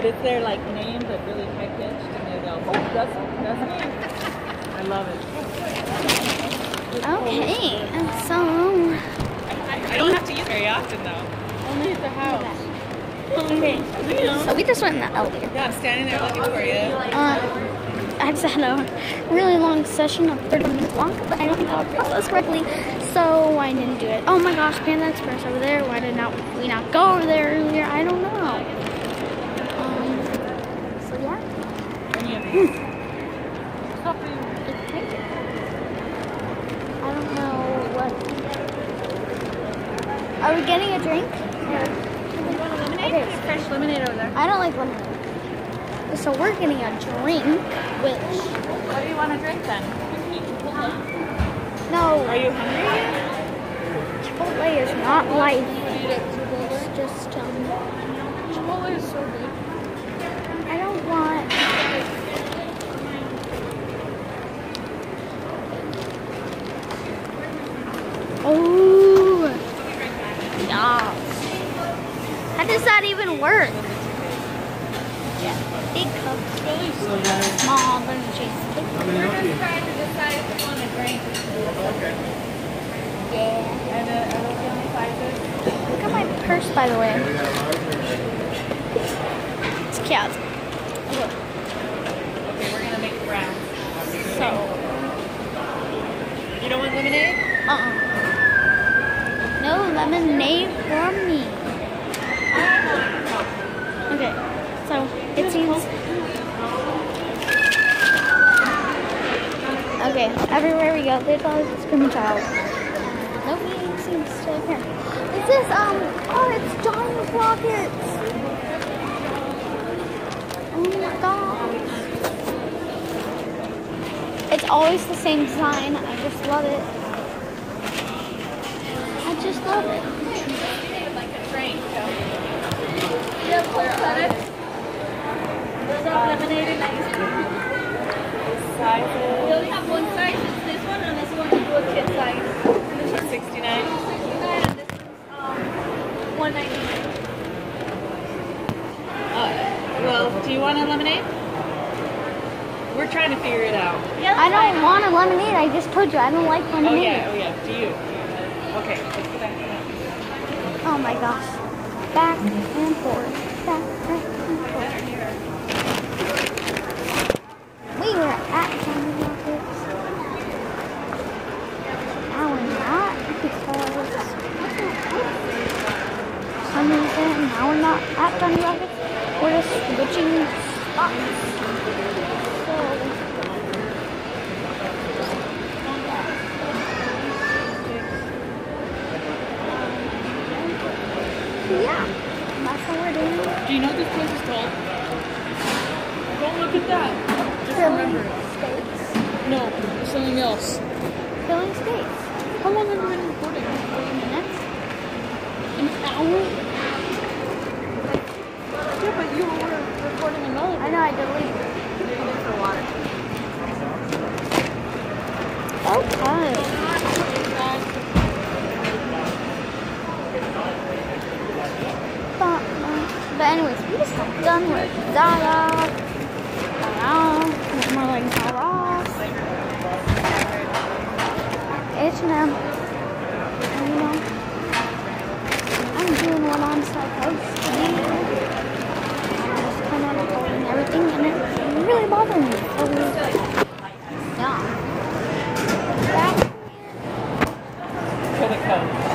but it's their like name, but really high pitched, and they go, "Oh, that's that's me." I love it. Okay, so I don't have to use it very often though. Only at the house. okay, so we just went in the elevator. Yeah, I'm standing there looking for you. Uh, I just had a really long session of 30 minutes long, but I don't think I would process correctly, so I didn't do it. Oh my gosh, Panda Express over there. Why did not we not go over there earlier? I don't know. Um, so yeah. Any of these? Stop it. I don't know what. Are we getting a drink? You want a lemonade? Okay. There's fresh lemonade over there. I don't like lemonade. So we're getting a drink, which What do you want to drink then? no, Are you hungry? Chipotle is not life. It's just um. Chipotle is so good. I don't want. Oh, yes. How does that even work? Yeah, big cups, small than cheesecake. We're just trying to decide if we want to drink. Yeah. And uh, are those the only sizes? Look at my purse, by the way. It's cute. Look. Okay, we're gonna make brown. So, You don't want lemonade? uh-uh. Lemonade for me. Okay, so it seems. Okay, everywhere we go, there's always a screaming child. Nobody seems to care. Is this, um, oh, it's Johnny Rockets. Oh my god. It's always the same design. I just love it. I just love it. Like a drink. Yeah, clear lettuce. There's a lemonade and ice cream. Sizes. We only have one size, it's this one, and this one is a kid size. This is 69. And this is um, 199. Uh, well, do you want a lemonade? We're trying to figure it out. Yeah, I don't want a lemonade. I just told you I don't like lemonade. Oh lemonade. yeah, oh yeah. Do you? Okay. Oh my gosh. Back and forth. Back, and forth. We were at Johnny Rockets. Now we're not because some reason now we're not at Johnny Rockets. We're just switching spots. So yeah, that's what we're doing. Do you know what this place is called? Don't look at that. Just Filling remember it. states. No, it's something else. Filling states. How long have you been recording? 40 minutes. An hour? Yeah, but you were recording another. I know I deleted it. for water. Okay. done with Zara. Zara. More like Zara. H&M. I'm doing what I'm supposed to do. I'm just kind of holding everything and it really bothering me. So, yeah. Back. Code.